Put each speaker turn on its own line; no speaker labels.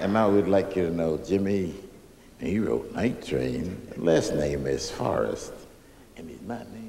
And I would like you to know Jimmy, he wrote Night Train. Last name is Forrest, and he's my name.